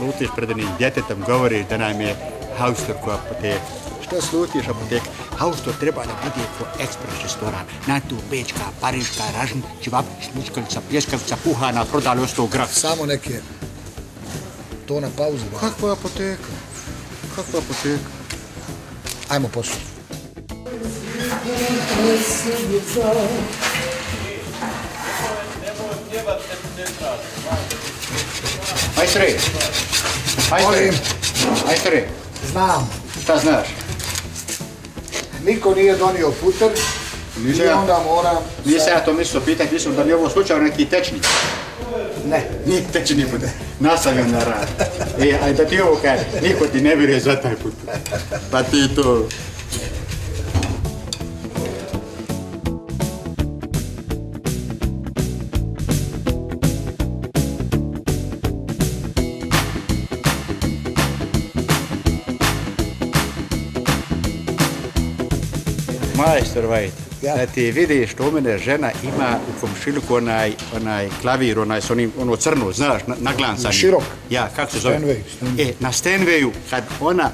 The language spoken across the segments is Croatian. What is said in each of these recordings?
slutiš pred onim djetetom, govoriš da nam je haustor ko apoteka. Što slutiš apoteka? Haustor treba da bude ko ekspres restoran. Na tu bečka, pariška, ražn, čivap, šmučkalica, pljeskavica, puhana, prodali ostao grah. Samo neke. To na pauzu. Kakva apoteka? Kakva apoteka? Ajmo posao. Majstore, majstore, Molim. majstore, Znam. šta znaš? Niko nije donio puter Nisam ja- onda moram... Nisam ja to mislio pitati, mislim da li je ovo slučajno neki tečnik. Ne. Nije tečni put, nastavim na rad. E, aj da ti ovo kaže, niko ti ne vjeruje za taj put. Pa ti to... Majstor Vajt, Ja. da ti vidiš što u mene žena ima u komšiluku onaj, onaj klavir, onaj s onim, ono crno, znaš, na, naglancani. Širok. Ja, kako se zove? Stenway, Stenway. E, na Stenwayu, kad ona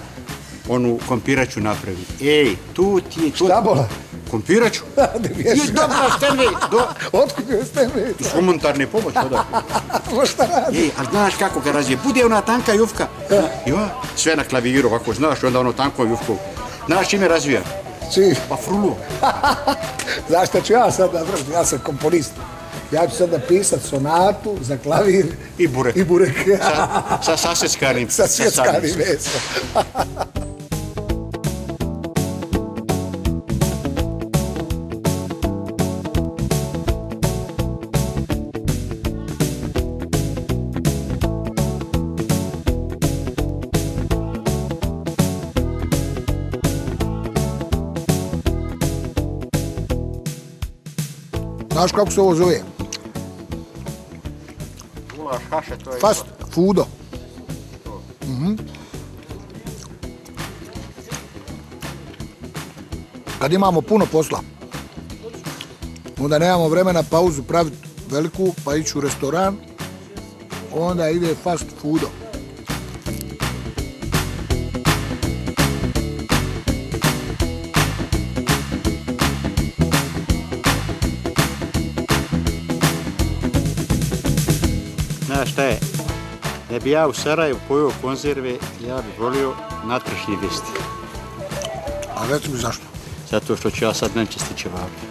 onu kompiraču napravi. Ej, tu ti je... Tu... Šta bola? Kompiraču? Da vježba. Je dobro, Stenway, do... Otkud je stene? Iz humanitarne pomoći, odakle. Šta radi? Ej, ali znaš kako ga razvije? Bude ona tanka jufka. Jo, sve na klaviru, ako znaš, onda ono tanko jufku. Znaš čime razvija? Čiji? Pa frulu. Znaš šta ću ja sad napraviti? Ja sam komponist. Ja ću sad napisat sonatu za klavir I burek. i burek. Sa, sa saseckanim. sa sjeckanim sadnicom. mesom. Znaš kako se ovo zove? Gulaš, haše, to je... Fast foodo. Mhm. Kad imamo puno posla, onda nemamo vremena pauzu praviti veliku, pa ići u restoran, onda ide fast foodo. Da bi ja u Sarajevu pojeo konzerve, ja bih volio natršni listi. A reci mi zašto? Zato što ću ja sad nančesti ćevapi.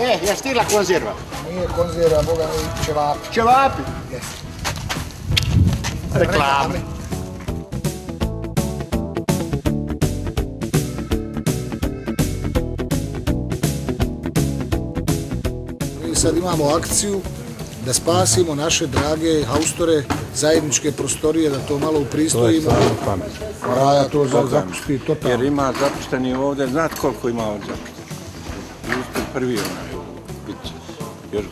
E, je stigla konzerva. Nije konzerva, boga mi ćevapi. Ćevapi. Jes. Reklame. Sad imamo akciju da spasimo naše drage haustore, zajedničke prostorije, da to malo To je upristojimo. pamet. Raja to za- Totalno. zapusti Jer ima zapušteni ovdje, znate koliko ima ovdje zapušteni? Vi ste prvi onaj bit će. Jer,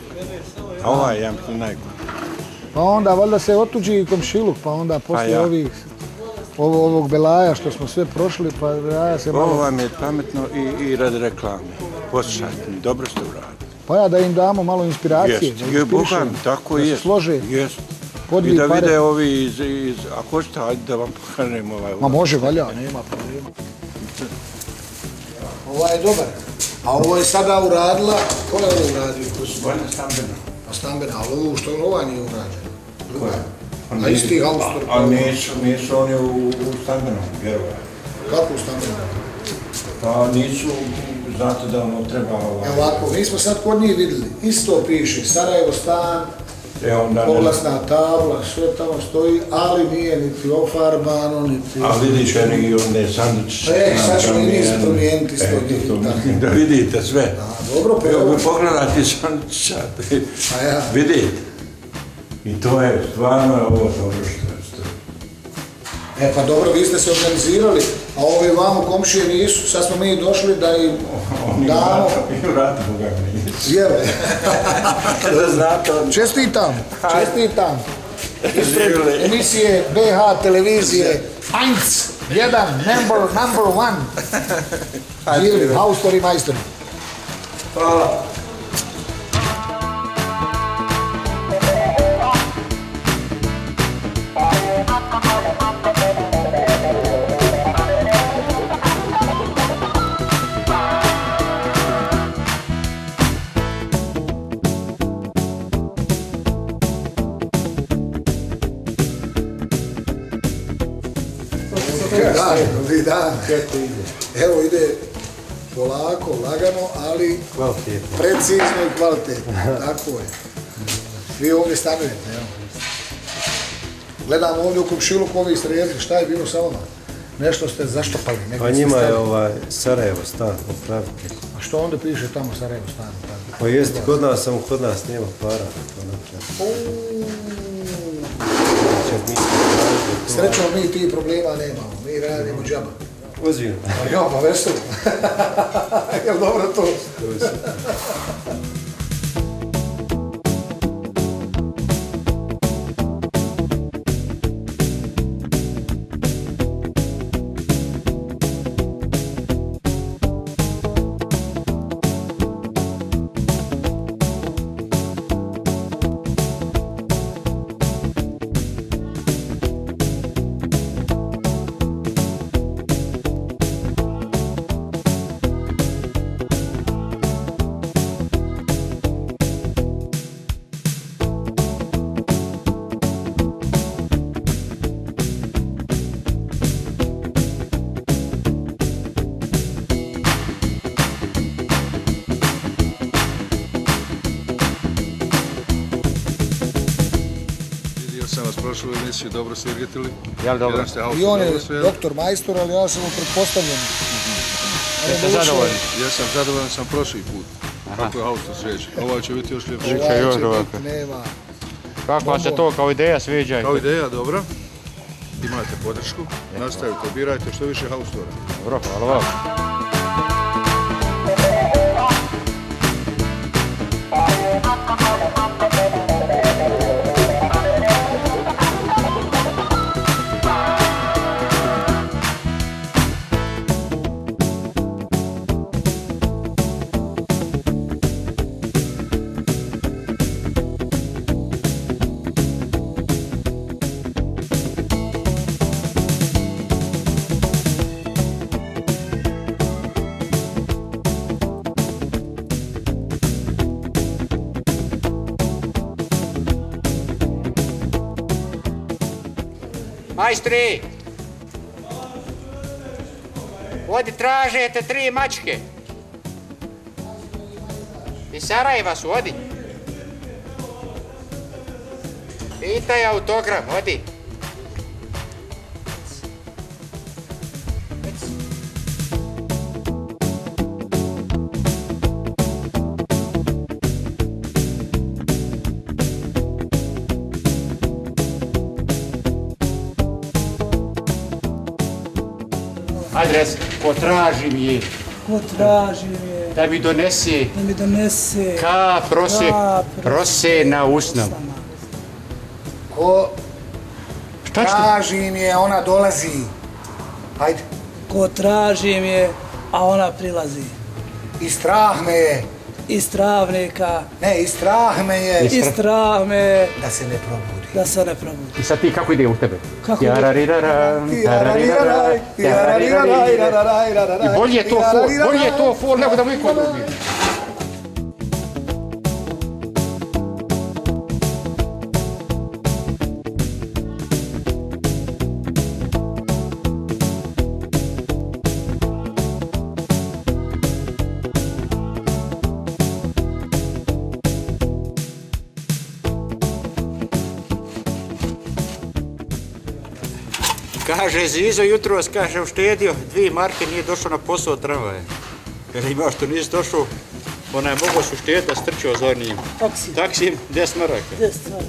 a ovaj, ja mislim, najgore. Pa onda valjda se otuđi i komšiluk, pa onda poslije ja. ovih ovo, ovog belaja što smo sve prošli, pa raja se Ovo malo... vam je pametno i, i radi reklame. Poslušajte mi, dobro ste uradili. Pa ja da im damo malo inspiracije. Jest, da ih je, Boga inspirišemo, mi, tako da se slože. Jest. I da pare. vide ovi iz, iz ako hoćete, ajde da vam pokažem ovaj. Ma može, valja, nema problema. Ovo je dobar. A ovo je sada uradila, ko je ovo uradio? Vojna stambena. Pa stambena, ali ovo što je ova nije urađena. Druga. Pa A isti haustor. A, a nisu, nisu oni u, u stambenom, vjerovali. Kako stambena? Pa nisu, znate da ono treba ovaj... Evo ovako, mi smo sad kod njih vidjeli, isto piše, Sarajevo stan, E onda oglasna tabla, sve tamo stoji, ali nije niti ofarbano, niti... a vidiš oni i one sandučiće. E, sad ćemo i mi napravljene. promijeniti isto Eto, njih, da. vidite sve. A, dobro, pa Evo, evo. vi pogledate sandučića, A ja. vidite. I to je stvarno ovo dobro što je. što je. E pa dobro, vi ste se organizirali, a ove vamo komšije nisu, sad smo mi došli da im Oni damo... i vrati Boga mi. Vjere. Da znate, oni Čestitam, čestitam. Ispred emisije BH televizije, Heinz. jedan, number, number one. Haustori majstori. Da, novi dan. Evo ide polako, lagano, ali precizno i kvalitetno. Tako je. Vi ovdje stanujete, jel? Gledamo ovdje u komšiluku ovih srednjih, šta je bilo sa vama? Nešto ste zaštopali, negdje Pa njima je ovaj Sarajevo stan upravitelj. A što onda piše tamo Sarajevo stanu? Pa jest, kod nas, samo kod nas nema para da to mi. Srećno mi ti problema nemamo, mi radimo džaba. Ozbiljno. Pa jo, pa veselo. Jel dobro to? Vas prošlu emisiju, dobro ste irgetili. Jel dobro? I on je doktor majstor, ali ja sam mu pretpostavljen. Jeste zadovoljni? Ja sam zadovoljan sam prošli put. Kako je auto sreće. Ovo će biti još ljepše. Će još ovako. Nema. Kako vam se to kao ideja sviđa? Kao ideja, dobro. Imate podršku. Nastavite, birajte što više haustora. Dobro, hvala vam. Majstri! Odi tražete tri mačke. Iz Sarajeva su, odi. Pitaj autogram, odi. Adres, potražim je Ko traži me da mi donese da mi donese ka prose, ka prose na usnom. Ko Šta ćete? tražim je, ona dolazi. Hajde. Ko traži me, a ona prilazi. I strah me je. Iz travnika, Ne, i strah me je. iz strah me Da se ne probudi. Da se ne probudi. I sad ti kako ide u tebe? Kako ide? I bolje je to fol, bolje je to fol nego da mu iko drugi. Kaže Zizo jutros, kaže uštedio, dvije marke nije došao na posao od tramvaja. Kaže ima što nisi došao, onaj mogao su štediti da strčao za onim Taksi. taksim 10 maraka. Gdje stvar?